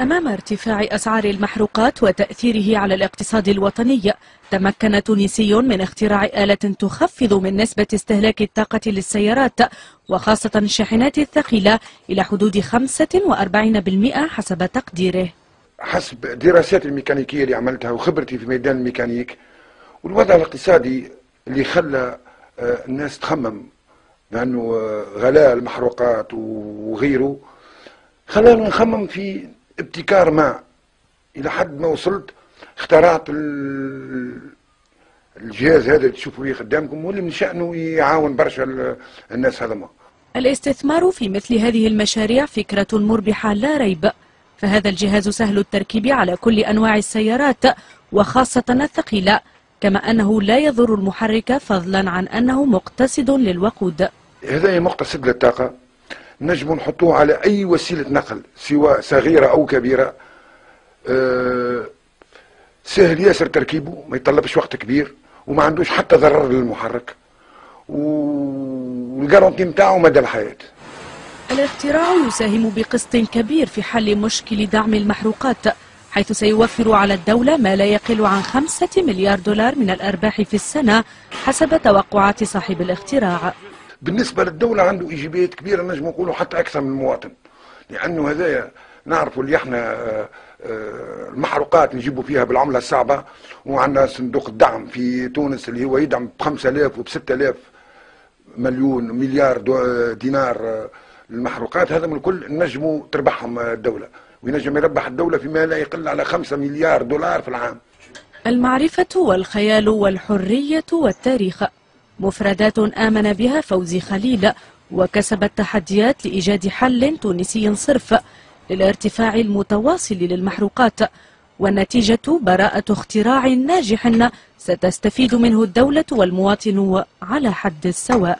أمام ارتفاع أسعار المحروقات وتأثيره على الاقتصاد الوطني تمكن تونسي من اختراع آلة تخفض من نسبة استهلاك الطاقة للسيارات وخاصة الشاحنات الثقيلة إلى حدود 45% حسب تقديره. حسب دراسات الميكانيكية اللي عملتها وخبرتي في ميدان الميكانيك والوضع الاقتصادي اللي خلى آه، الناس تخمم لأنه آه، غلاء المحروقات وغيره خلانا نخمم في ابتكار ما إلى حد ما وصلت اخترعت الجهاز هذا اللي تشوفوا فيه قدامكم واللي من شأنه يعاون برشا الناس هذما الاستثمار في مثل هذه المشاريع فكرة مربحة لا ريب فهذا الجهاز سهل التركيب على كل أنواع السيارات وخاصة الثقيلة كما أنه لا يضر المحرك فضلا عن أنه مقتصد للوقود. هذا مقتصد للطاقة. نجم نحطوه على أي وسيلة نقل سواء صغيرة أو كبيرة. أه سهل ياسر تركيبه ما يطلبش وقت كبير وما عندوش حتى ضرر للمحرك. والجارونتي نتاعو مدى الحياة. الاختراع يساهم بقسط كبير في حل مشكل دعم المحروقات حيث سيوفر على الدولة ما لا يقل عن خمسة مليار دولار من الأرباح في السنة حسب توقعات صاحب الاختراع. بالنسبة للدولة عنده إيجابيات كبيرة نجم نقولوا حتى أكثر من المواطن. لأنه هذايا نعرفوا اللي إحنا آه، آه، المحروقات نجيبوا فيها بالعملة الصعبة. وعندنا صندوق الدعم في تونس اللي هو يدعم ب 5000 وب 6000 مليون مليار دينار المحروقات هذا من الكل نجموا تربحهم الدولة. وينجم يربح الدولة فيما لا يقل على 5 مليار دولار في العام. المعرفة والخيال والحرية والتاريخ مفردات آمن بها فوزي خليل وكسبت تحديات لإيجاد حل تونسي صرف للارتفاع المتواصل للمحروقات والنتيجة براءة اختراع ناجح ستستفيد منه الدولة والمواطن على حد السواء.